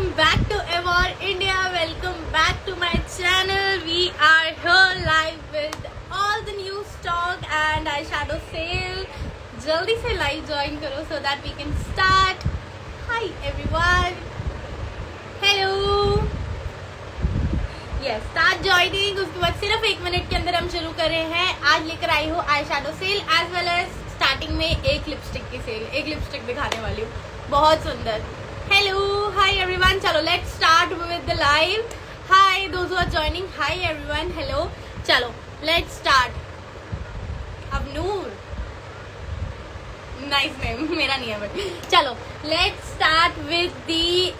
welcome back to Evar India. Welcome back to my channel. We are here live with all the new stock and eyeshadow sale. जल्दी से live join करो so that we can start. Hi everyone. Hello. Yes, start joining. उसके बाद सिर्फ़ एक minute के अंदर हम शुरू कर रहे हैं आज लेकर आई हूँ eyeshadow sale as well as starting में एक लिपस्टिक की सेल एक लिपस्टिक दिखाने वाली हूँ बहुत सुंदर हेलो हाय एवरीवन चलो let's start with the live hi those are joining hi everyone hello चलो लेट्स स्टार्ट अब नूर नाइस नेम मेरा नहीं है बट चलो let's start with the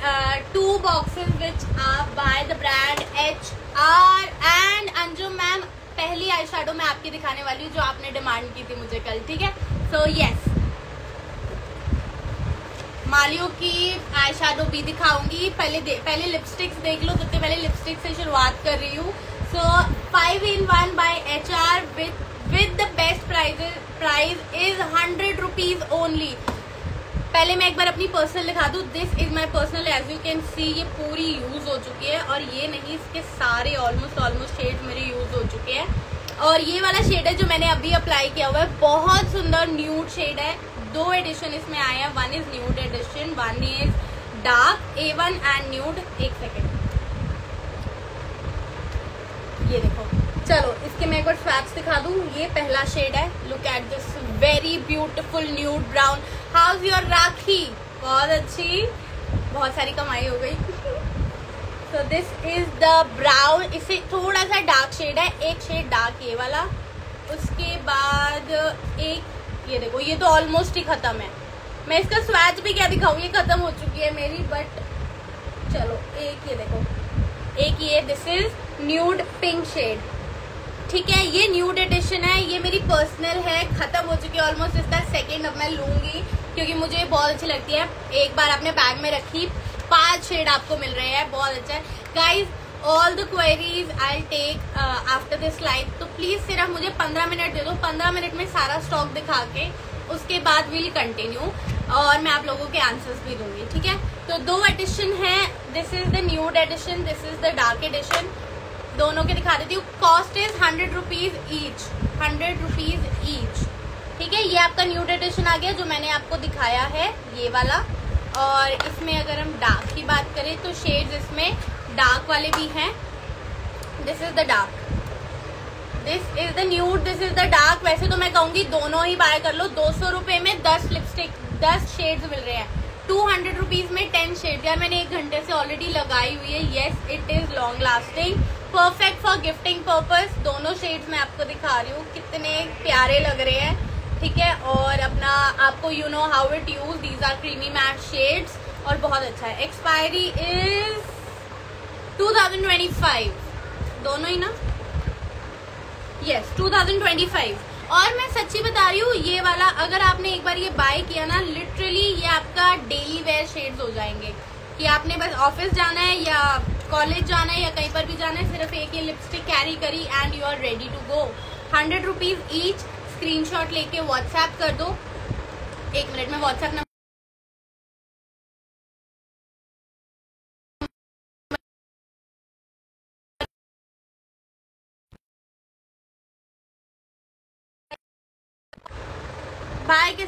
two boxes which are by the brand H R and Anjum ma'am पहली आई मैं आपकी दिखाने वाली हूँ, जो आपने डिमांड की थी मुझे कल, ठीक है? सो यस मालियो की आई शेडो भी दिखाऊँगी। पहले दे, पहले लिपस्टिक्स देख लो सबसे पहले लिपस्टिक से शुरुआत कर रही हूँ। So five in one by H R with the best prize price is hundred rupees only पहले मैं एक बार अपनी पर्सनल लिखा दूँ। This is my personal as you can see ये पूरी यूज़ हो चुकी है। और ये नहीं इसके सारे ऑलमोस्ट ऑलमोस्ट शेड मेरे यूज़ हो चुके हैं। और ये वाला शेड है जो मैंने अभी अप्लाई किया हुआ है। बहुत सुंदर न्यूड शेड है। दो एडिशन इसमें आए हैं. One is nude edition one is dark a one and nude एक सेकेंड ये देखो. चलो, इसके मैं एक बार स्वैप्स दिखा दूँ. ये पहला शेड है. Look at this very beautiful nude brown how's your Rakhi बहुत अच्छी. बहुत सारी कमाई हो गई. So this is the brown इसे थोड़ा सा डार्क शेड है. एक शेड डार्क ये वाला. उसके बाद एक ये देखो, ये तो ऑलमोस्ट ही खत्म है। मैं इसका स्वैच भी क्या दिखाऊँ? ये खत्म हो चुकी है मेरी बट चलो, एक ये देखो। एक ये this is nude pink shade ठीक है, ये न्यूड एडिशन है, ये मेरी पर्सनल है, खत्म हो चुकी है ऑलमोस्ट इसका सेकेंड अब मैं लूँगी, क्योंकि मुझे बहुत अच्छी लगती है। एक बार आपने बैग में रखी, पाँच शेड आपको मिल रहे हैं, बहुत अच्छा। है guys all the queries I take after this live तो प्लीज़ सिर्फ़ मुझे पंद्रह मिनट दे दो। पंद्रह मिनट में सारा स्टॉक दिखा के, उसके बाद विल कंटिन्यू और मैं आप लोगों के आंसर्स भी दूँगी, ठीक है? तो दो एडिशन है। This is the nude edition this is the dark edition दोनों के दिखा देती हूँ। Cost is hundred rupees each hundred rupees each ठीक है? ये आपका न्यूड एडिशन आ गया, जो मैंने आपको दिखाया है, ये वाला। और इसमें अगर हम डार्क की बात करें तो शेड्स इसमें डार्क वाले भी हैं। This is the dark this is the nude this is the dark वैसे तो मैं कहूँगी दोनों ही बाय कर लो। दो सौ रुपए में दस लिपस्टिक दस शेड्स मिल रहे हैं। टू हंड्रेड रुपीज़ में टेन शेड यार मैंने एक घंटे से ऑलरेडी लगाई हुई है। Yes it is long lasting perfect for gifting purpose दोनों शेड्स मैं आपको दिखा रही हूँ। कितने प्यारे लग रहे हैं। ठीक है? और अपना आपको you know how it use these are creamy matte shades और बहुत अच्छा है। एक्सपायरी इज़ 2025 दोनों ही ना? यस yes, 2025 और मैं सच्ची बता रही हूँ ये वाला अगर आपने एक बार ये बाय किया ना लिटरली ये आपका डेली वेयर शेड्स हो जाएँगे। कि आपने बस ऑफ़िस जाना है या कॉलेज जाना है या कहीं पर भी जाना है सिर्फ़ एक ही लिपस्टिक कैरी करी and you are ready to go hundred rupees each screenshot लेके व्हाट्सएप कर दो। एक मिनट में व्हाट्सएप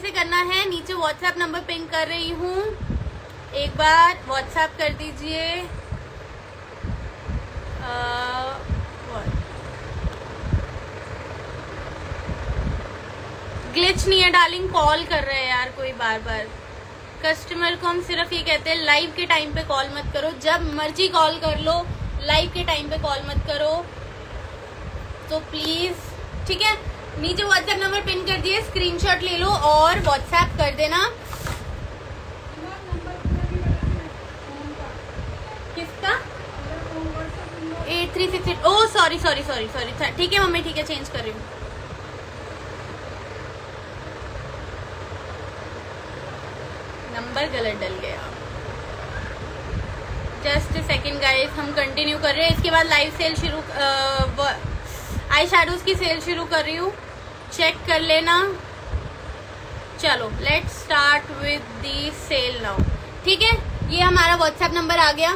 कैसे करना है। नीचे व्हाट्सएप नंबर पिंक कर रही हूँ। एक बार व्हाट्सएप कर दीजिए। ग्लिच नहीं है डार्लिंग कॉल कर रहे हैं यार कोई बार बार कस्टमर को हम सिर्फ़ ये कहते हैं लाइव के टाइम पे कॉल मत करो। जब मर्ज़ी कॉल कर लो लाइव के टाइम पे कॉल मत करो। तो प्लीज़ ठीक है? नीचे व्हाट्सएप नंबर पिन कर दिए स्क्रीनशॉट ले लो और व्हाट्सएप कर देना। किसका? Eight three six eight O sorry sorry sorry sorry ठीक है मम्मी, ठीक है चेंज कर रही हूँ। नंबर गलत डल गया। जस्ट सेकेंड गाइस हम कंटिन्यू कर रहे हैं। इसके बाद लाइव सेल शुरू आई शेडोज की सेल शुरू कर रही हूँ। चेक कर लेना। चलो let start with the sale now ठीक है? ये हमारा व्हाट्सएप नंबर आ गया।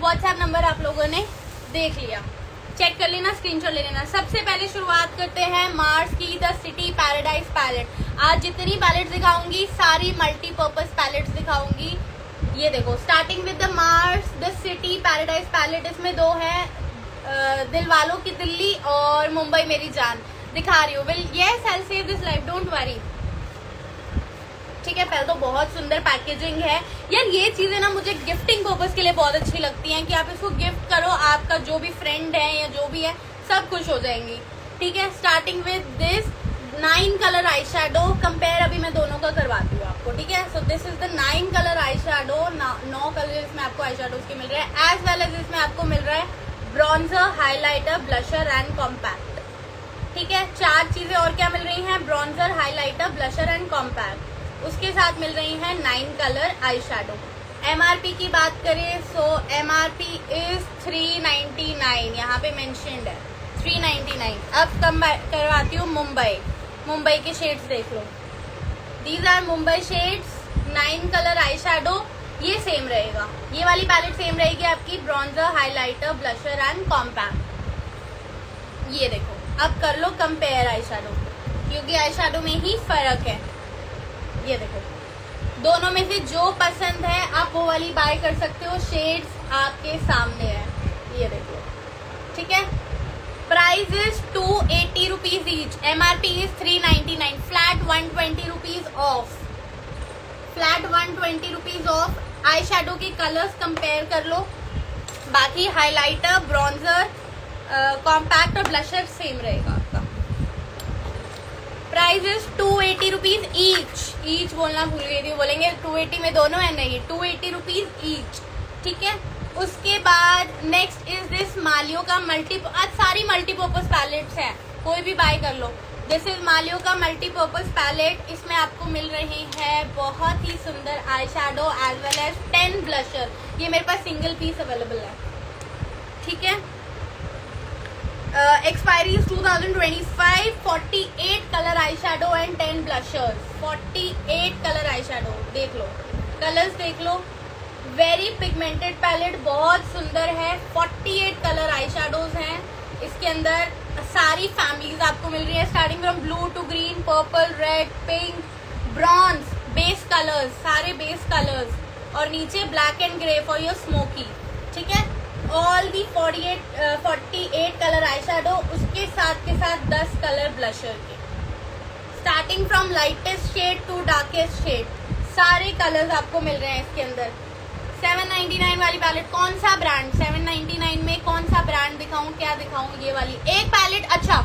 व्हाट्सएप नंबर आप लोगों ने देख लिया। चेक कर लेना स्क्रीनशॉट ले लेना। सबसे पहले शुरुआत करते हैं मार्स की द सिटी पैराडाइज पैलेट आज जितनी पैलेट दिखाऊँगी, सारी मल्टीपर्पज पैलेट्स दिखाऊँगी। ये देखो starting with the Mars the city paradise palette इसमें दो है। दिल वालों की दिल्ली और मुंबई मेरी जान। दिखा रही हूँ। Will yes I save this life don't worry ठीक है, पहले तो बहुत सुंदर पैकेजिंग है। यार, ये चीज़ें ना मुझे गिफ्टिंग पर्पज के लिए बहुत अच्छी लगती हैं कि आप इसको गिफ्ट करो, आपका जो भी फ्रेंड है या जो भी है, सब खुश हो जाएँगी। ठीक है starting with this nine colour eyeshadow compare अभी मैं दोनों का करवाती हूँ आपको। ठीक है so this is the nine colour eyeshadow now colour इसमें आपको आई शेडो मिल रहे हैं एज वेल एज इसमें आपको मिल रहा है bronzer highlighter blusher and compact. ठीक है? चार चीज़ें और क्या मिल रही हैं? Bronzer highlighter blusher and compact. उसके साथ मिल रही है nine colour eye shadow. MRP की बात करें so MRP is three ninety nine यहाँ पे मैंशनड है। थ्री नाइन्टी नाइन अब कम करवाती हूँ मुंबई। मुंबई के शेड्स देख लो। These are Mumbai shades nine colour eyeshadow. ये सेम रहेगा। ये वाली पैलेट सेम रहेगी आपकी bronzer highlighter blusher and compact ये देखो। अब कर लो कंपेयर आई शेडो क्योंकि आई शेडो में ही फ़र्क है। ये देखो। दोनों में से जो पसंद है, आप वो वाली बाय कर सकते हो। शेड्स आपके सामने है। ये देखो। ठीक है? Price is two eighty rupees each M R P is three ninety nine flat one twenty rupees off flat one twenty rupees off eyeshadow के कलर्स कंपेयर कर लो। बाकी हाइलाइटर ब्रॉन्जर कॉम्पैक्ट और ब्लशर सेम रहेगा आपका। Price is two eighty rupees each each बोलना भूल गई थी, बोलेंगे टू एटी में दोनों है नहीं टू एटी रुपीज़ ईच ठीक है? उसके बाद नेक्स्ट इज़ दिस मालियो का मल्टी आज सारी मल्टीपर्पज पैलेट्स हैं। कोई भी बाय कर लो। दिस इज़ मालियो का मल्टीपर्पज पैलेट इसमें आपको मिल रही है बहुत ही सुंदर eyeshadow as well as ten blusher ये मेरे पास सिंगल पीस अवेलेबल है। ठीक है? Expiry is 2025 48 colour eyeshadow and 10 blushers 48 colour eyeshadow देख लो। कलर्स देख लो। वेरी पिगमेंटेड पैलेट बहुत सुंदर है। 48 कलर आई शेडोज हैं। इसके अंदर सारी फैमिलीज़ आपको मिल रही है। Starting from blue to green purple red pink bronze base colours सारे बेस कलर्स और नीचे black and grey for your smoky ठीक है? All the forty eight forty eight colour eyeshadow उसके साथ के साथ दस कलर ब्लशर के। Starting from lightest shade to darkest shade सारे कलर्स आपको मिल रहे हैं इसके अंदर। 799 वाली पैलेट कौन सा ब्रांड 799 में कौन सा ब्रांड दिखाऊँ क्या दिखाऊँ ये वाली? एक पैलेट अच्छा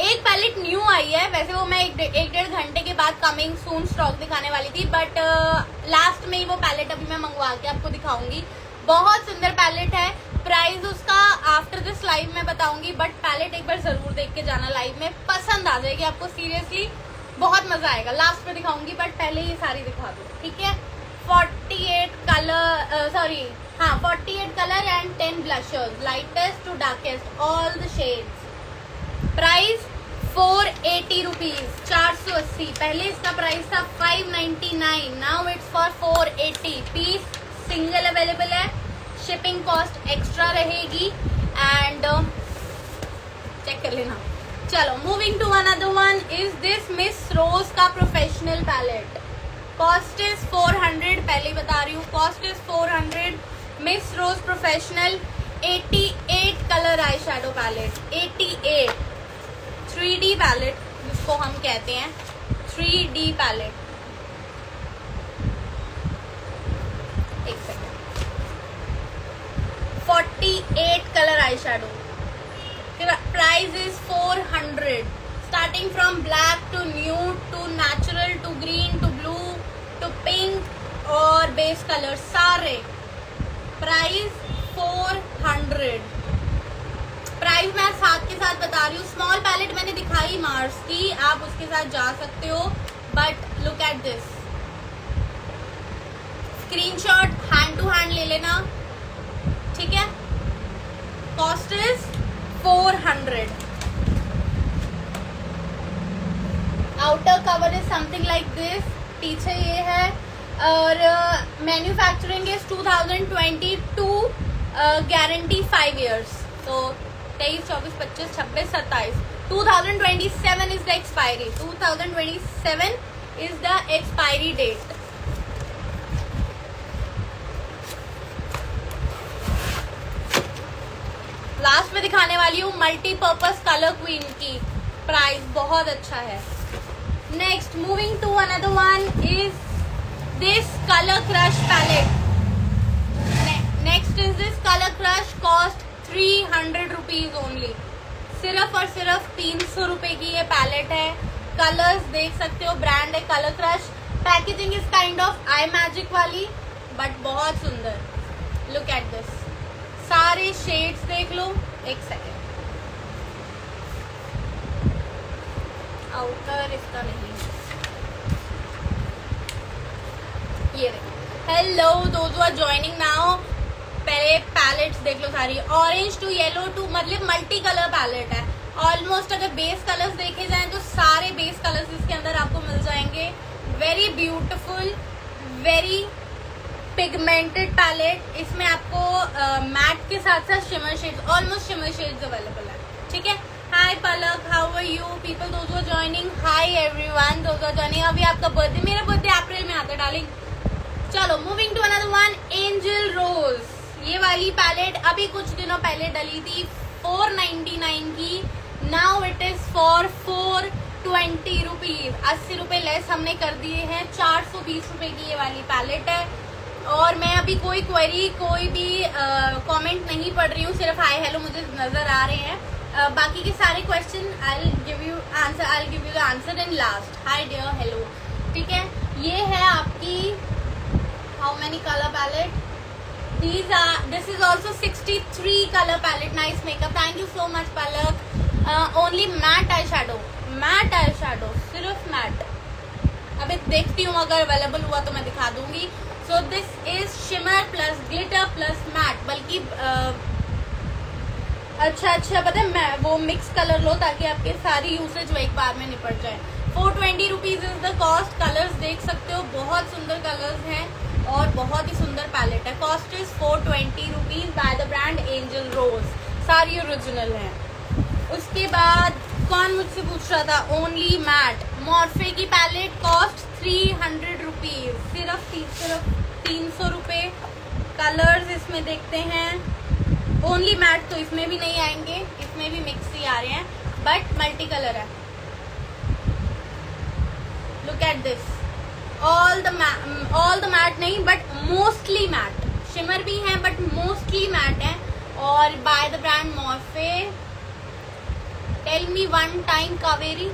एक पैलेट न्यू आई है। वैसे वो मैं एक डेढ़ घंटे के बाद कमिंग सून स्टॉक दिखाने वाली थी बट लास्ट uh, में ही वो पैलेट अभी मैं मंगवा के आपको दिखाऊँगी। बहुत सुंदर पैलेट है। प्राइस उसका आफ्टर दिस लाइव में बताऊँगी बट पैलेट एक बार ज़रूर देख के जाना लाइव में। पसंद आ जाएगी आपको सीरियसली बहुत मज़ा आएगा। लास्ट में दिखाऊँगी बट पहले ये सारी दिखा दो ठीक है? 48 कलर सॉरी हाँ 48 colour and ten blushers lightest to darkest all the shades price four eighty rupees चार सौ अस्सी पहले इसका प्राइस था five ninety nine now it's for four eighty piece single available है शिपिंग कॉस्ट एक्स्ट्रा रहेगी and check uh, कर लेना। चलो moving to another one is this Miss Rose का प्रोफेशनल पैलेट कॉस्ट इज़ 400 पहले बता रही हूँ। Cost is 400 Miss Rose professional 88 colour eyeshadow palette 88 3D palette जिसको हम कहते हैं थ्री डी पैलेट एक second 48 colour eyeshadow prize is 400 starting from black to new to blue pink और बेस कलर सारे। प्राइस 400 प्राइस मैं साथ के साथ बता रही हूँ। स्मॉल पैलेट मैंने दिखाई मार्स की। आप उसके साथ जा सकते हो। But look at this screenshot hand to hand ले लेना। ठीक है? Cost is four hundred outer cover is something like this पीछे ये है और manufacturing is 2022 guarantee five years तो तेईस, चौबीस, पच्चीस, छब्बीस, सत्ताईस। 2027 is the expiry. 2027 is the expiry date last में दिखाने वाली हूँ मल्टीपर्पज कलर क्वीन की। प्राइस बहुत अच्छा है। Next moving to another one is this Color Crush palette next is this Color Crush cost three hundred rupees only सिर्फ़ और सिर्फ़ तीन सौ रुपए की ये पैलेट है। कलर्स देख सकते हो ब्रांड है Color Crush packaging is kind of eye magic वाली बट बहुत सुंदर। लुक एट दिस सारे शेड्स देख लो, एक सेकेंड आउटर इसका नहीं है ये देखो। Hello those are joining now पहले पैलेट्स देख लो सारी। ऑरेंज टू येलो टू मतलब मल्टी कलर पैलेट है। ऑलमोस्ट अगर बेस कलर्स देखे जाए तो सारे बेस कलर्स इसके अंदर आपको मिल जाएँगे। Very beautiful very pigmented palette इसमें आपको मैट uh, के साथ साथ shimmer shades almost shimmer shades available है। ठीक है? Hi Palak how are you people those are joining hi everyone those are joining अभी आपका बर्थडे मेरा बर्थडे अप्रैल में आता है डार्लिंग चलो moving to another one Angel Rose ये वाली पैलेट अभी कुछ दिनों पहले डली थी 499 की. Now it is for four twenty rupees अस्सी रुपए लेस हमने कर दिए हैं चार सौ बीस रुपए की ये वाली पैलेट है. और मैं अभी कोई क्वेरी कोई भी कमेंट नहीं पढ़ रही हूँ, सिर्फ़ हाय हेलो मुझे नज़र आ रहे हैं. Uh, बाकी के सारे question I give you answer I give you the answer in last hi dear hello ठीक है? ये है आपकी how many colour palette these are this is also 63 color palette. Nice makeup. Thank you so much palak. Only matte eye shadow matte eye shadow सिर्फ़ matte अभी देखती हूँ अगर अवेलेबल हुआ तो मैं दिखा दूँगी. So this is shimmer plus glitter plus matte बल्कि अच्छा अच्छा पता है, मैं वो मिक्स कलर लो ताकि आपके सारी यूसेज वो एक बार में निपट जाए। Four twenty rupees is the cost colours देख सकते हो, बहुत सुंदर कलर्स हैं और बहुत ही सुंदर पैलेट है। Cost is four twenty rupees by the brand Angel Rose सारी ओरिजिनल है। उसके बाद कौन मुझसे पूछ रहा था? ओनली मैट मॉर्फे की palette cost three hundred rupees सिर्फ़ सिर्फ़ तीन सौ रुपये कलर्स इसमें देखते हैं। ओनली मैट तो इसमें भी नहीं आएँगे, इसमें भी मिक्स ही आ रहे हैं बट मल्टी कलर है look at this all the all the matte नहीं बट मोस्टली मैट शिमर भी है बट मोस्टली मैट है। और by the brand Morphe tell me one time Kaveri.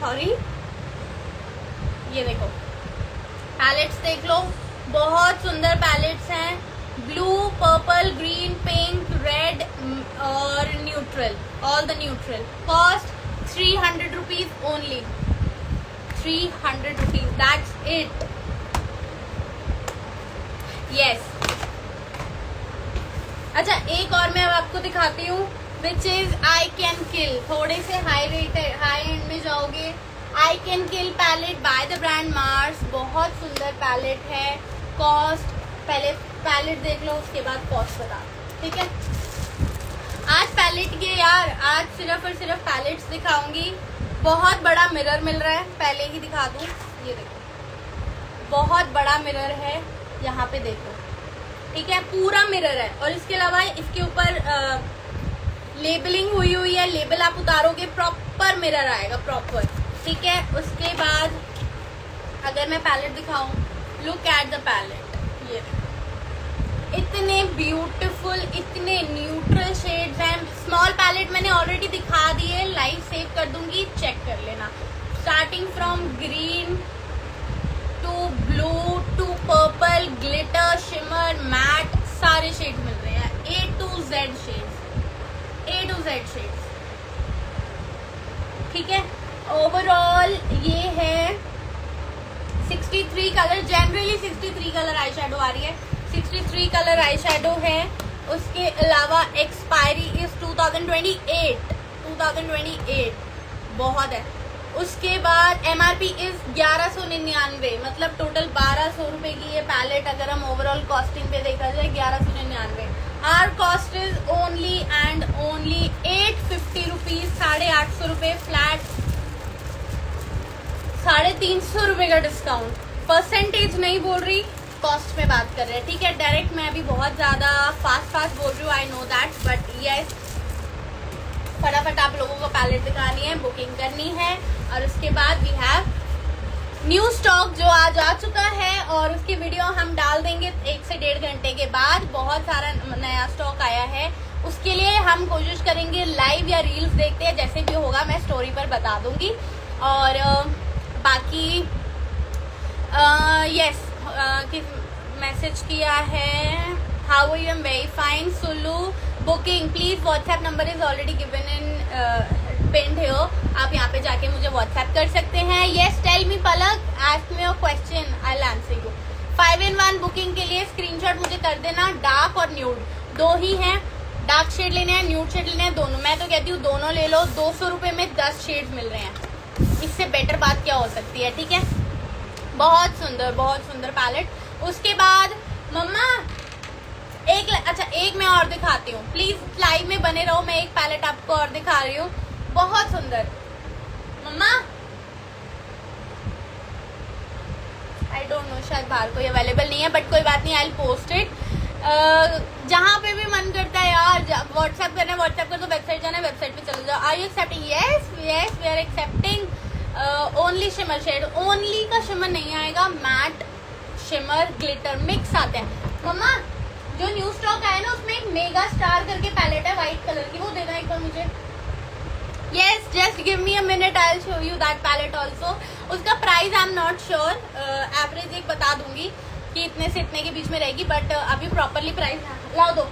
Sorry ये देखो। पैलेट्स देख लो। बहुत सुंदर पैलेट्स हैं। Blue purple green pink red और neutral all the neutral cost three hundred rupees only three hundred rupees that's it yes अच्छा एक और मैं अब आपको दिखाती हूँ विच इज़ आई कैन किल थोड़े से हाई रेट हाई एंड में जाओगे. I can kill palette by the brand Mars बहुत सुंदर पैलेट है. कॉस्ट पहले पैलेट देख लो, उसके बाद कॉस्ट बता ठीक है? आज पैलेट के यार, आज सिर्फ़ और सिर्फ़ पैलेट्स दिखाऊँगी। बहुत बड़ा मिरर मिल रहा है, पहले ही दिखा दूँ। ये देखो। बहुत बड़ा मिरर है, यहाँ पे देखो। ठीक है? पूरा मिरर है। और इसके अलावा इसके ऊपर लेबलिंग हुई हुई है। लेबल आप उतारोगे प्रॉपर मिरर आएगा प्रॉपर ठीक है? उसके बाद, अगर मैं पैलेट दिखाऊँ लुक एट द पैलेट ये। इतने ब्यूटीफुल इतने न्यूट्रल शेड्स हैं। स्मॉल पैलेट मैंने ऑलरेडी दिखा दी है। लाइव सेव कर दूँगी। चेक कर लेना। Starting from green to blue to purple glitter shimmer matte सारे शेड मिल रहे हैं। A to Z shade A to Z shade ठीक है? ओवरऑल ये है। 63 कलर जनरली 63 कलर आई आ रही है। 63 कलर आई शेडो है। उसके अलावा एक्सपायरी इज़ 2028 2028 बहुत है। उसके बाद एम आर पी इज़ ग्यारह सौ निन्यानवे। मतलब टोटल बारह सौ रुपए की ये पैलेट अगर हम ओवरऑल कॉस्टिंग पे देखा जाए, ग्यारह सौ निन्यानवे। Our cost is only and only eight fifty rupees साढ़े आठ सौ रुपए फ्लैट साढ़े तीन सौ रुपए का डिस्काउंट परसेंटेज नहीं बोल रही। कॉस्ट में बात कर रहे हैं। ठीक है डायरेक्ट मैं अभी बहुत ज़्यादा फास्ट फास्ट बोल रही हूँ आई नो दैट बट ये फटाफट आप लोगों को पैलेट दिखानी है बुकिंग करनी है, और उसके बाद वी हैव न्यू स्टॉक जो आज आ चुका है, और उसकी वीडियो हम डाल देंगे एक से डेढ़ घंटे के बाद। बहुत सारा नया स्टॉक आया है। उसके लिए हम कोशिश करेंगे लाइव या रील्स देखते हैं, जैसे भी होगा, मैं स्टोरी पर बता दूँगी। और बाकी यस मैसेज किया है how you am very fine Sulu booking please WhatsApp number is already given in pinned हो आप यहाँ पे जाके मुझे व्हाट्सएप कर सकते हैं। Yes tell me Palak ask me your question I'll answer you five in one booking के लिए स्क्रीनशॉट मुझे कर देना डार्क और न्यूड दो ही हैं। डार्क शेड लेने हैं न्यूड शेड लेने हैं, दोनों। मैं तो कहती हूँ, दोनों ले लो। दो सौ रुपये में दस शेड मिल रहे हैं। इससे बेटर बात क्या हो सकती है, ठीक है? बहुत सुंदर बहुत सुंदर पैलेट उसके बाद, मम्मा, एक अच्छा एक मैं और दिखाती हूँ. प्लीज़ लाइव में बने रहो, मैं एक पैलेट आपको और दिखा रही हूँ. बहुत सुंदर. मम्मा? आई डोंट नो शायद बाहर कोई अवेलेबल नहीं है बट कोई बात नहीं आई पोस्ट इट जहाँ पे भी मन करता है यार व्हाट्सएप करना है व्हाट्सएप कर तो वेबसाइट जाना है वेबसाइट पे चले जाओ. I you accepting yes yes we are accepting only shimmer shade only का शिमर नहीं आएगा. मैट शिमर ग्लिटर मिक्स आते हैं. मम्मा जो न्यू स्टॉक आया ना उसमें एक मेगा स्टार करके पैलेट है व्हाइट कलर की. वो देना एक बार मुझे. Yes just give me a minute I show you that palette also उसका price I am not sure average एक बता दूँगी कि इतने से इतने के बीच में रहेगी बट uh, अभी प्रॉपरली प्राइस लाओ दो.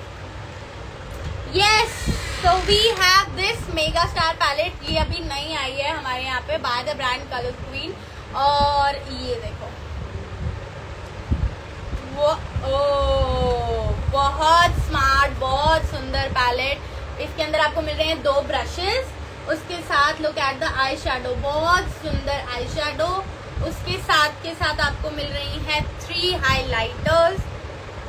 Yes we have this mega star palette ये अभी नई आई है हमारे यहाँ पे by the brand Color Queen और ये देखो। वो, ओ, बहुत स्मार्ट बहुत सुंदर पैलेट इसके अंदर आपको मिल रहे हैं दो ब्रशेस उसके साथ look at the eye shadow बहुत सुंदर आई शेडो उसके साथ के साथ आपको मिल रही है three highlighters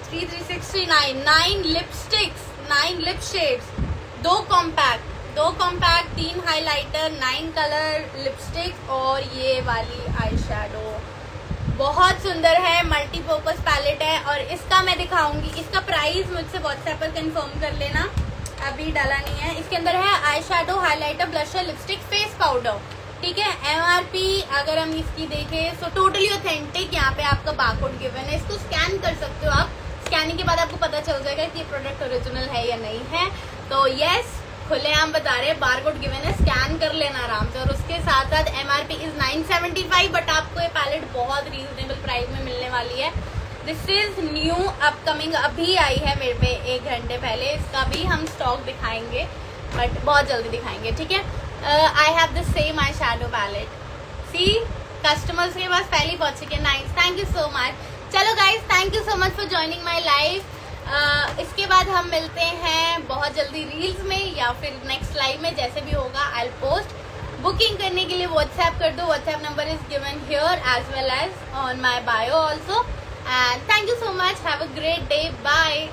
three three sixty nine nine lipsticks nine lip shades दो कॉम्पैक्ट दो कॉम्पैक्ट तीन हाईलाइटर नाइन कलर लिपस्टिक और ये वाली आई शेडो बहुत सुंदर है मल्टीपर्पज पैलेट है और इसका मैं दिखाऊँगी। इसका प्राइस मुझसे व्हाट्सएप पर कंफर्म कर लेना। अभी डाला नहीं है। इसके अंदर है eye shadow highlighter blusher lipstick face powder ठीक है? एमआरपी अगर हम इसकी देखें सो टोटली ऑथेंटिक यहाँ पे आपका बारकोड गिवन है। इसको स्कैन कर सकते हो आप। स्कैनिंग के बाद आपको पता चल जाएगा कि ये प्रोडक्ट ओरिजिनल है या नहीं है। तो यस खुले आम बता रहे बार कोड गिवन है स्कैन कर लेना आराम से। और उसके साथ साथ M R P is 975 but आपको ये पैलेट बहुत रीजनेबल प्राइस में मिलने वाली है। दिस इज़ न्यू अपकमिंग अभी आई है मेरे पे एक घंटे पहले। इसका भी हम स्टॉक दिखाएँगे बट बहुत जल्दी दिखाएँगे, ठीक है? I have the same eye shadow palette C customers के पास पहले पहुँच चुके nice thank you so much चलो guys thank you so much for joining my life इसके बाद हम मिलते हैं बहुत जल्दी रील्स में या फिर नेक्स्ट लाइव में, जैसे भी होगा आई पोस्ट बुकिंग करने के लिए व्हाट्सएप कर दो. WhatsApp number is given here as well as on my bio also and thank you so much have a great day bye